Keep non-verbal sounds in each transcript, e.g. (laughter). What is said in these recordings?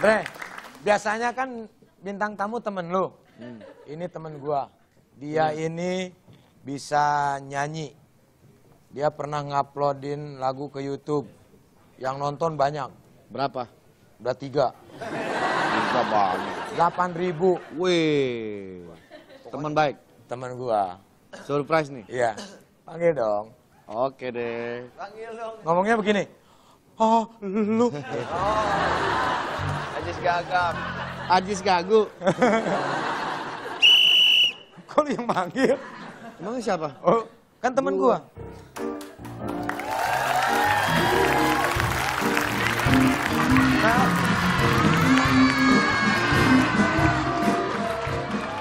Bre, biasanya kan bintang tamu temen lu. Ini temen gua. Dia ini bisa nyanyi. Dia pernah nguploadin lagu ke YouTube. Yang nonton banyak. Berapa? Udah tiga. Bisa banyak. Delapan ribu. Wih. Teman baik. Temen gua. Surprise nih. Iya. Panggil dong. Oke deh. Ngomongnya begini. Oh, lu. (laughs) Ajis gagap. Ajis Gagu. (laughs) Kok lu yang panggil? Emang siapa? Oh, kan temen gua.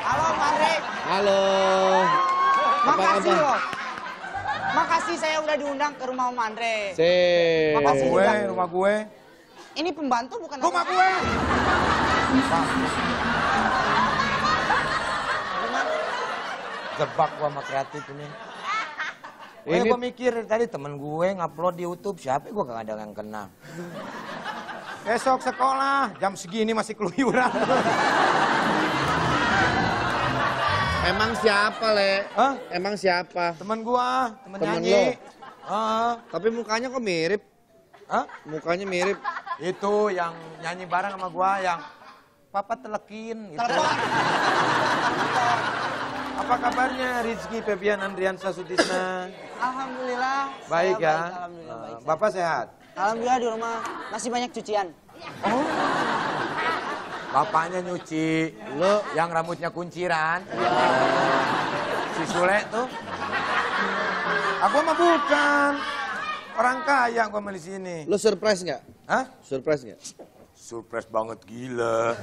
Halo Pak Andre, Halo. Makasih loh. Makasih saya udah diundang ke rumah Om Andre. Rumah Makasih gue, juga. rumah gue. Ini pembantu bukan Rumah gue. Jebak gua sama kreatif ini. Ini gue mikir tadi temen gue ngupload di YouTube siapa gue gak ada yang kenal. Besok sekolah jam segini masih keluyuran. Emang siapa, Le? Hah? Emang siapa? Temen gua, temen, Temen nyanyi. lo? Ah, Tapi mukanya kok mirip? Hah? Mukanya mirip. Itu yang nyanyi bareng sama gua yang Papa telekin gitu. Apa kabarnya Rizky Febian Andriansa Sutisna? Alhamdulillah. Baik saya ya. Alhamdulillah Eh, baik. Bapak sehat? Alhamdulillah di rumah masih banyak cucian. Bapaknya nyuci, Lo yang rambutnya kunciran. Si Sule tuh. Aku mah bukan. Orang kaya gua di sini. lo surprise nggak? Hah? Surprise nggak? Surprise banget gila. (laughs)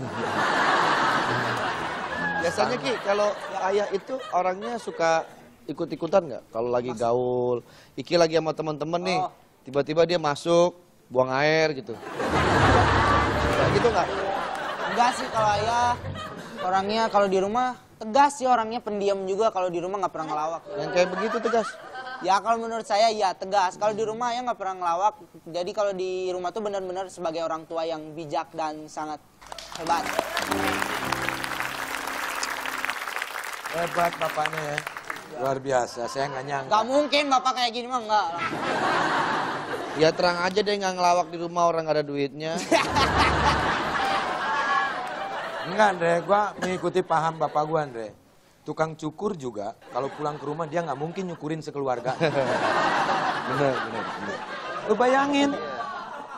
Biasanya Ki, kalau ayah itu orangnya suka ikut-ikutan nggak? Kalau lagi gaul, Iki lagi sama teman-teman nih, Oh. tiba-tiba dia masuk, buang air gitu. Kayak gitu nggak? Enggak sih kalau ayah orangnya kalau di rumah tegas sih orangnya pendiam juga kalau di rumah nggak pernah ngelawak. Yang kayak begitu tegas. Ya kalau menurut saya ya tegas. Kalau di rumah ya nggak pernah ngelawak. Jadi kalau di rumah tuh benar-benar sebagai orang tua yang bijak dan sangat hebat. Hebat bapaknya ya. Luar biasa, saya nggak nyangka. Gak mungkin bapak kayak gini mah enggak. Ya terang aja deh nggak ngelawak di rumah orang nggak ada duitnya. (laughs) Enggak, Andre. Gua mengikuti paham bapak gua, Andre. Tukang cukur juga, kalau pulang ke rumah dia nggak mungkin nyukurin sekeluarga. (laughs) bener, bener, bener. Lu bayangin,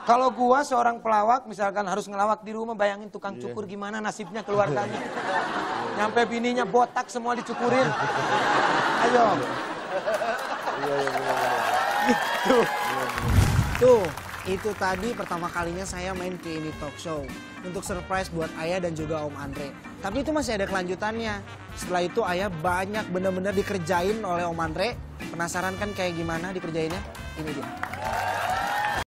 kalau gua seorang pelawak, misalkan harus ngelawak di rumah, bayangin tukang cukur gimana nasibnya keluarganya. Nyampe bininya botak semua dicukurin. Ayo. Tuh, itu tadi pertama kalinya saya main ke ini talk show. Untuk surprise buat Ayah dan juga Om Andre. Tapi itu masih ada kelanjutannya. Setelah itu Ayah banyak bener-bener dikerjain oleh Om Andre. Penasaran kan kayak gimana dikerjainnya? Ini dia.